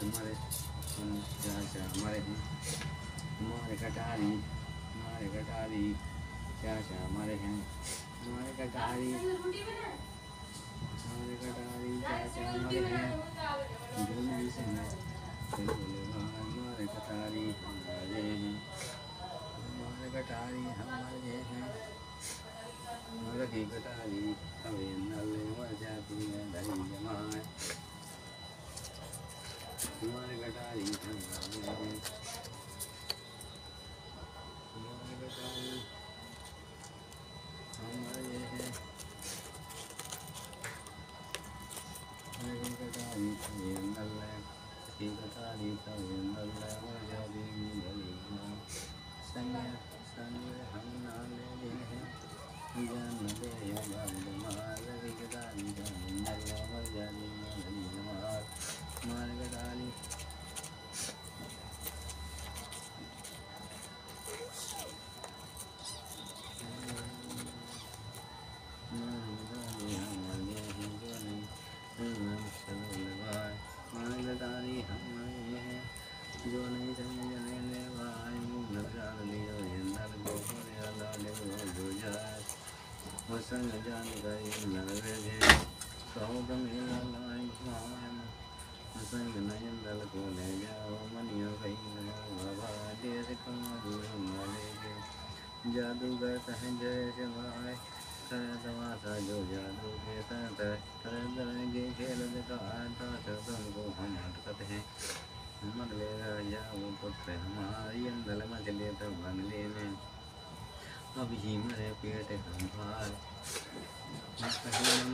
हमारे हमारे हमारे कटारी हमारे कटारी चाचा हमारे हैं। हमारे कटारी हमारे कटारी चाचा हमारे हैं। हमारे कटारी हमारे हैं। हमारे कटारी हमारे हैं। हमारे की कटारी हमें नल मर जाती है जमाए। हमारे कटारी हमारे हैं जो नहीं समझने ले भाई मुँह डाल लियो हिंदल को खोया लाले को जो जाए वसन जान गई नरवे जे कहो गमेला लाई भाई वसन नयन दल को ले जाओ। मनियो गई बाबा, देर कमा दूर के जादूगर कह जय जवाय। हम हटकत हैं मन ले जाओ पुत्र हमारी अब ही मेरे पेट न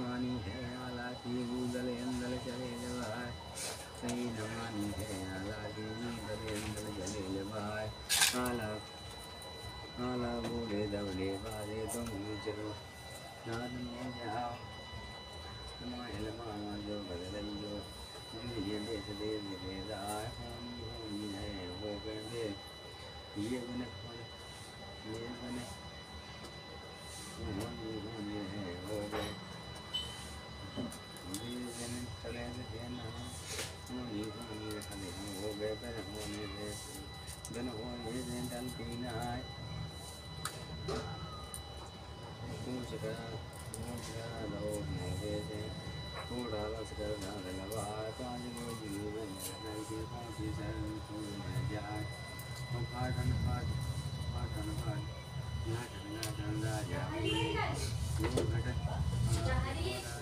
मानी है आला की गूगल अंदर चले जवाय कहीं न है आला की गूगल अंदर चले जवाय आला आला बोले दबड़े बाजे तुम चलो। ये दे दे हम है वो ये बने ये बने होनी है वो गए ये बने चले थे ना होनी होनी खले हो गए पर होने से बन होने से डल पूछ कर पूछ कर लो मोगे से थोड़ा बस कर डाल लगा पाँच गो जीव नहीं के पाँच सर फूल में जाए तो फाटन फाट फाटन फाट नाटन नाटन राजा वो घट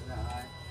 राजा